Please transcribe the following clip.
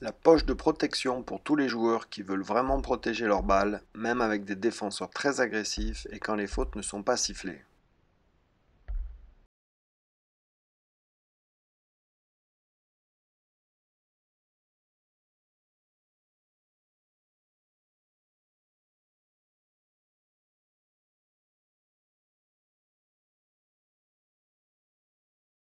La poche de protection pour tous les joueurs qui veulent vraiment protéger leur balle, même avec des défenseurs très agressifs et quand les fautes ne sont pas sifflées.